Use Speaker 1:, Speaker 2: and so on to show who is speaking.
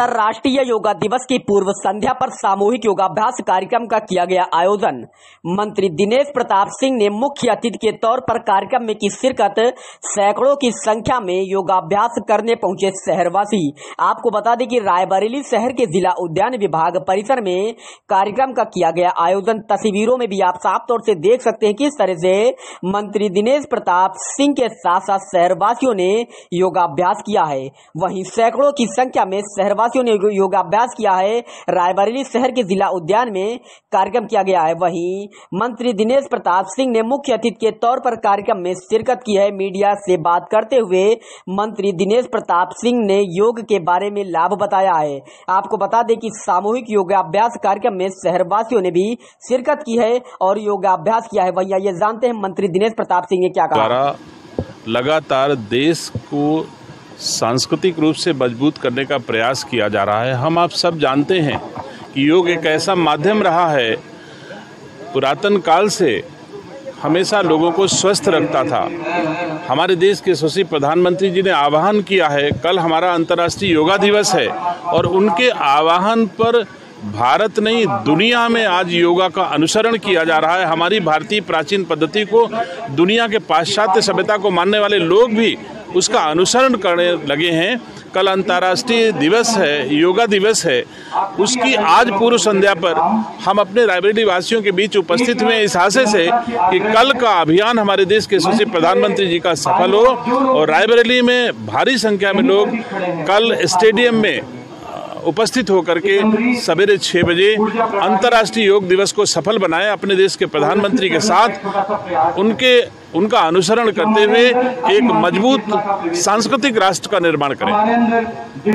Speaker 1: अंतर्राष्ट्रीय योगा दिवस की पूर्व संध्या पर सामूहिक योगाभ्यास कार्यक्रम का किया गया आयोजन। मंत्री दिनेश प्रताप सिंह ने मुख्य अतिथि के तौर पर कार्यक्रम में की शिरकत। सैकड़ों की संख्या में योगाभ्यास करने पहुँचे शहरवासी। आपको बता दें कि रायबरेली शहर के जिला उद्यान विभाग परिसर में कार्यक्रम का किया गया आयोजन। तस्वीरों में भी आप साफ़ तौर से देख सकते हैं किस तरह से मंत्री दिनेश प्रताप सिंह के साथ साथ शहरवासियों ने योगाभ्यास किया है। वहीं सैकड़ों की संख्या में शहरवासियों ने योगाभ्यास किया है। रायबरेली शहर के जिला उद्यान में कार्यक्रम किया गया है। वहीं मंत्री दिनेश प्रताप सिंह ने मुख्य अतिथि के तौर पर कार्यक्रम में शिरकत की है। मीडिया से बात करते हुए मंत्री दिनेश प्रताप सिंह ने योग के बारे में लाभ बताया है। आपको बता दें कि सामूहिक योगाभ्यास कार्यक्रम में शहरवासियों ने भी शिरकत की है और योगाभ्यास किया है। वही ये जानते हैं मंत्री दिनेश प्रताप सिंह ने क्या कहा।
Speaker 2: लगातार देश को सांस्कृतिक रूप से मज़बूत करने का प्रयास किया जा रहा है। हम आप सब जानते हैं कि योग एक ऐसा माध्यम रहा है, पुरातन काल से हमेशा लोगों को स्वस्थ रखता था। हमारे देश के यशस्वी प्रधानमंत्री जी ने आह्वान किया है, कल हमारा अंतर्राष्ट्रीय योगा दिवस है और उनके आह्वान पर भारत नहीं, दुनिया में आज योगा का अनुसरण किया जा रहा है। हमारी भारतीय प्राचीन पद्धति को, दुनिया के पाश्चात्य सभ्यता को मानने वाले लोग भी उसका अनुसरण करने लगे हैं। कल अंतर्राष्ट्रीय दिवस है, योगा दिवस है। उसकी आज पूर्व संध्या पर हम अपने रायबरेली वासियों के बीच उपस्थित हुए इस आशय से कि कल का अभियान हमारे देश के यशस्वी प्रधानमंत्री जी का सफल हो और रायबरेली में भारी संख्या में लोग कल स्टेडियम में उपस्थित होकर के सवेरे छः बजे अंतर्राष्ट्रीय योग दिवस को सफल बनाए अपने देश के प्रधानमंत्री के साथ। उनके, उनका अनुसरण करते हुए एक मज़बूत सांस्कृतिक राष्ट्र का निर्माण करें।